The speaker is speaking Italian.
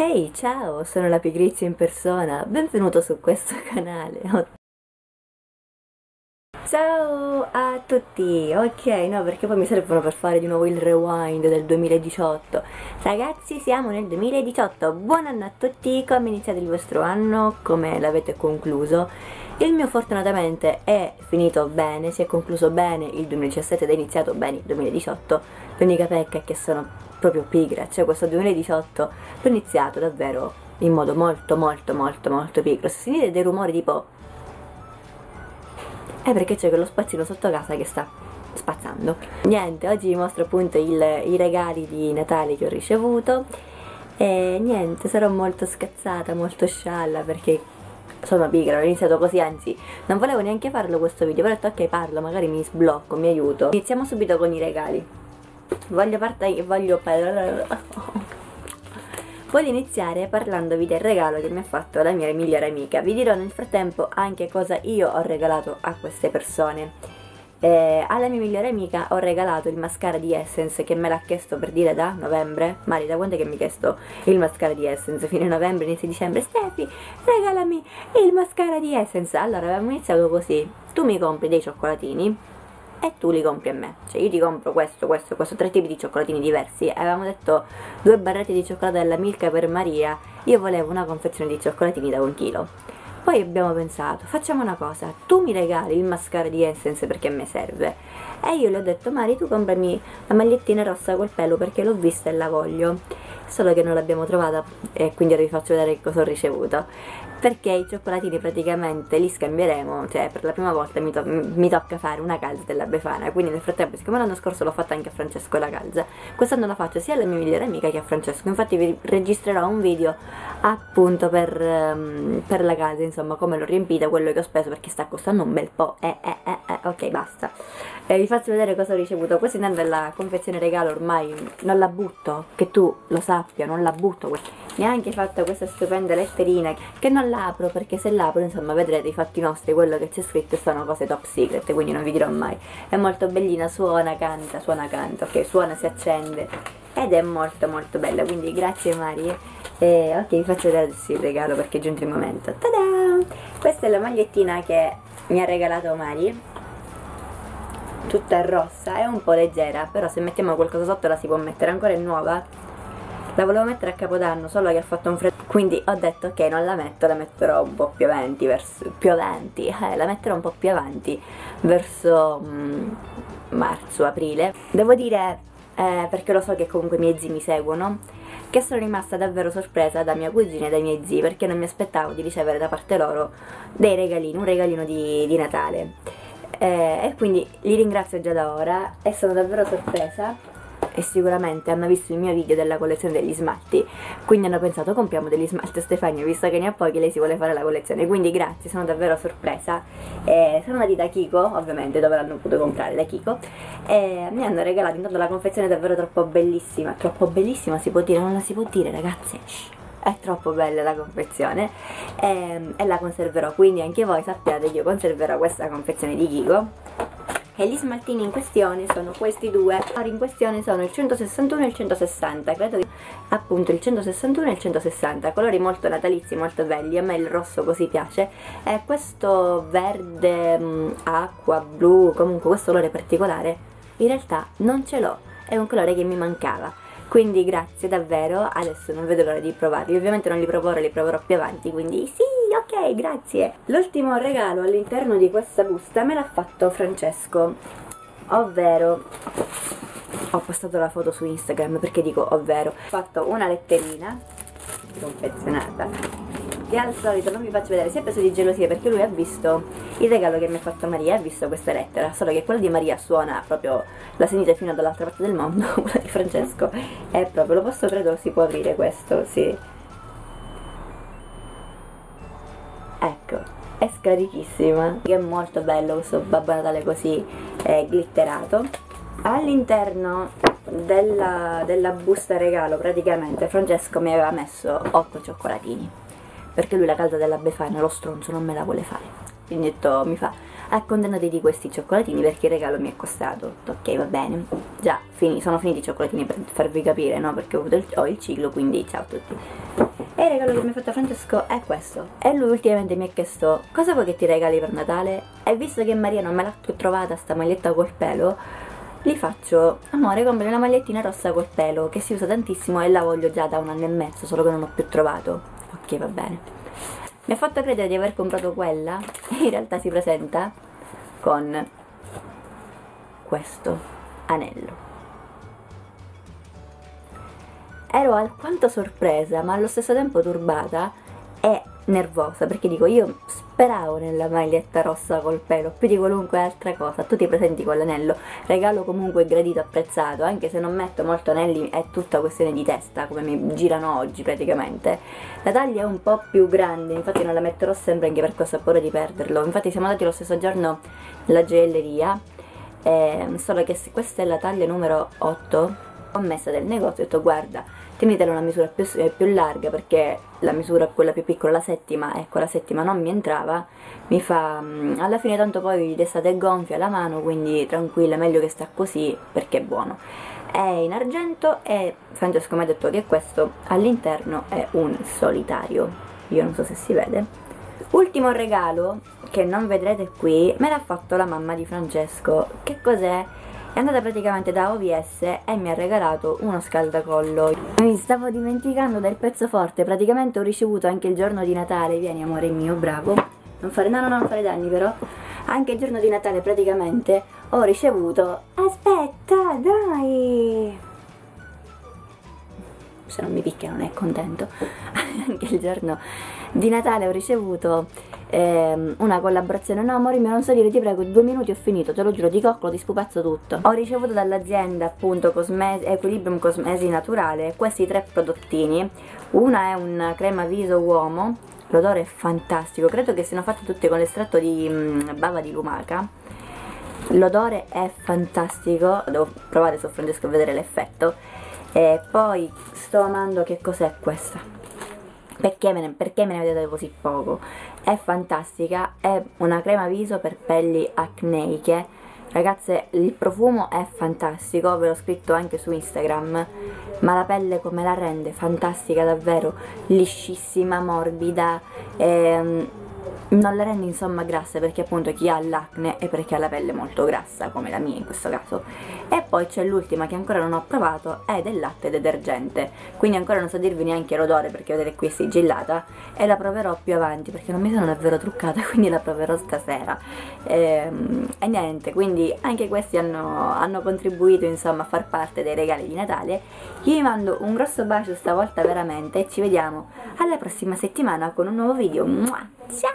Hey, ciao, sono la pigrizia in persona, benvenuto su questo canale. Ciao a tutti, ok, no perché poi mi servono per fare di nuovo il rewind del 2018 Ragazzi siamo nel 2018, buon anno a tutti, come iniziate il vostro anno, come l'avete concluso? Il mio fortunatamente è finito bene, si è concluso bene il 2017 ed è iniziato bene il 2018 L'unica pecca è che sono proprio pigra, cioè questo 2018 l'ho iniziato davvero in modo molto molto molto molto pigro. Se sentite dei rumori tipo è perché c'è quello spazzino sotto casa che sta spazzando. Niente, oggi vi mostro appunto il, i regali di Natale che ho ricevuto e niente, sarò molto scazzata, molto scialla perché sono pigra, ho iniziato così, anzi non volevo neanche farlo questo video, però ho detto ok parlo, magari mi sblocco, mi aiuto. Iniziamo subito con i regali voglio partire voglio voglio iniziare parlandovi del regalo che mi ha fatto la mia migliore amica. Vi dirò nel frattempo anche cosa io ho regalato a queste persone. Eh, alla mia migliore amica ho regalato il mascara di Essence che me l'ha chiesto per dire da novembre. Mari da quando è che mi ha chiesto il mascara di Essence? fine novembre, inizio dicembre. Stefi regalami il mascara di Essence. Allora avevamo iniziato così. Tu mi compri dei cioccolatini e tu li compri a me. Cioè io ti compro questo, questo, questo, tre tipi di cioccolatini diversi. Avevamo detto due barrette di cioccolato della Milka per Maria, io volevo una confezione di cioccolatini da un chilo. Poi abbiamo pensato, facciamo una cosa, tu mi regali il mascara di Essence perché a me serve. E io le ho detto, Mari tu comprami la magliettina rossa col pelo perché l'ho vista e la voglio. Solo che non l'abbiamo trovata e quindi ora vi faccio vedere cosa ho ricevuto. Perché i cioccolatini praticamente li scambieremo, cioè per la prima volta mi, to mi tocca fare una calza della Befana, quindi nel frattempo siccome l'anno scorso l'ho fatta anche a Francesco la calza, quest'anno la faccio sia alla mia migliore amica che a Francesco, infatti vi registrerò un video appunto per, um, per la calza, insomma come l'ho riempita, quello che ho speso perché sta costando un bel po', eh eh eh, eh ok basta. Eh, vi faccio vedere cosa ho ricevuto, questa intanto è la confezione regalo ormai, non la butto, che tu lo sappia, non la butto, mi ha anche fatto questa stupenda letterina che non l'apro perché se l'apro insomma vedrete i fatti nostri quello che c'è scritto sono cose top secret quindi non vi dirò mai. È molto bellina suona canta suona canta ok suona si accende ed è molto molto bella quindi grazie Mari. E ok vi faccio vedere adesso il regalo perché è giunto il momento. Tada! questa è la magliettina che mi ha regalato Mari tutta rossa è un po' leggera però se mettiamo qualcosa sotto la si può mettere ancora è nuova. La volevo mettere a capodanno solo che ha fatto un freddo quindi ho detto ok non la metto la metterò un po' più avanti verso più avanti eh, la metterò un po' più avanti verso mm, marzo aprile. Devo dire eh, perché lo so che comunque i miei zii mi seguono che sono rimasta davvero sorpresa da mia cugina e dai miei zii perché non mi aspettavo di ricevere da parte loro dei regalini un regalino di, di Natale eh, e quindi li ringrazio già da ora e sono davvero sorpresa e sicuramente hanno visto il mio video della collezione degli smalti quindi hanno pensato compriamo degli smalti a Stefania visto che ne ha pochi lei si vuole fare la collezione. Quindi grazie sono davvero sorpresa. Eh, sono andati da Kiko ovviamente dove l'hanno potuto comprare da Kiko e mi hanno regalato intanto la confezione davvero troppo bellissima. Troppo bellissima si può dire non la si può dire ragazze è troppo bella la confezione e, e, la conserverò quindi anche voi sappiate che io conserverò questa confezione di Kiko e gli smaltini in questione sono questi due. In questione sono il 161 e il 160 credo che appunto il 161 e il 160 colori molto natalizi, molto belli a me il rosso così piace. E questo verde mm, acqua, blu, comunque questo colore particolare in realtà non ce l'ho è un colore che mi mancava quindi grazie davvero adesso non vedo l'ora di provarli. Ovviamente non li proverò, li proverò più avanti quindi sì ok grazie. L'ultimo regalo all'interno di questa busta me l'ha fatto Francesco ovvero ho postato la foto su Instagram perché dico ovvero. Ho fatto una letterina confezionata e al solito non vi faccio vedere sia peso di gelosia perché lui ha visto il regalo che mi ha fatto Maria ha visto questa lettera solo che quella di Maria suona proprio la sentite fino dall'altra parte del mondo quella di Francesco è proprio lo posso credo si può aprire questo sì. Ecco è scarichissima. È molto bello questo Babbo Natale così eh, glitterato. All'interno della, della busta regalo praticamente Francesco mi aveva messo 8 cioccolatini perché lui la calza della Befana, lo stronzo, non me la vuole fare. Quindi detto, mi fa, accontentate di questi cioccolatini perché il regalo mi è costato. Ok, va bene. Già, fini, sono finiti i cioccolatini per farvi capire, no? Perché ho, il, ho il ciclo, quindi ciao a tutti. e il regalo che mi ha fatto Francesco è questo e lui ultimamente mi ha chiesto cosa vuoi che ti regali per Natale e visto che Maria non me l'ha trovata sta maglietta col pelo gli faccio amore compri una magliettina rossa col pelo che si usa tantissimo e la voglio già da un anno e mezzo solo che non ho più trovato ok va bene. Mi ha fatto credere di aver comprato quella e in realtà si presenta con questo anello. Ero alquanto sorpresa ma allo stesso tempo turbata e nervosa perché dico io speravo nella maglietta rossa col pelo più di qualunque altra cosa. Tu ti presenti con l'anello regalo comunque gradito apprezzato anche se non metto molto anelli è tutta questione di testa come mi girano oggi praticamente. La taglia è un po' più grande infatti non la metterò sempre anche per questo paura di perderlo. Infatti siamo andati lo stesso giorno nella gioielleria eh, solo che questa è la taglia numero 8 ho messa del negozio e ho detto guarda tenetela una misura più, eh, più, larga perché la misura quella più piccola la settima ecco la settima non mi entrava mi fa mm, alla fine tanto poi d'estate è gonfia la mano quindi tranquilla meglio che sta così perché è buono. È in argento e Francesco mi ha detto che questo all'interno è un solitario. Io non so se si vede. Ultimo regalo che non vedrete qui me l'ha fatto la mamma di Francesco. Che cos'è? È andata praticamente da OVS e mi ha regalato uno scaldacollo. Mi stavo dimenticando del pezzo forte praticamente ho ricevuto anche il giorno di Natale. Vieni amore mio bravo. Non fare, no no no non fare danni però. Anche il giorno di Natale praticamente ho ricevuto aspetta dai. Se non mi picchia non è contento anche il giorno di Natale ho ricevuto ehm, una collaborazione. No amore mio non so dire ti prego due minuti ho finito te lo giuro di coccolo ti spupazzo tutto. Ho ricevuto dall'azienda appunto Cosmesi, Equilibrium Cosmesi Naturale questi tre prodottini. Una è un crema viso uomo l'odore è fantastico. Credo che siano fatti tutti con l'estratto di mh, bava di lumaca. L'odore è fantastico devo provare su Francesco a vedere l'effetto. E poi sto amando che cos'è questa perché me, ne, perché me ne avete così poco? È fantastica, è una crema viso per pelli acneiche. Ragazze, il profumo è fantastico, ve l'ho scritto anche su Instagram, ma la pelle come la rende? Fantastica davvero, liscissima, morbida, ehm, non la rende insomma grassa perché appunto chi ha l'acne è perché ha la pelle molto grassa come la mia in questo caso. E poi c'è l'ultima che ancora non ho provato è del latte detergente. Quindi ancora non so dirvi neanche l'odore perché vedete qui è sigillata e la proverò più avanti perché non mi sono davvero truccata quindi la proverò stasera. E, ehm, e niente quindi anche questi hanno, hanno contribuito insomma a far parte dei regali di Natale. Io vi mando un grosso bacio stavolta veramente e ci vediamo alla prossima settimana con un nuovo video 笑。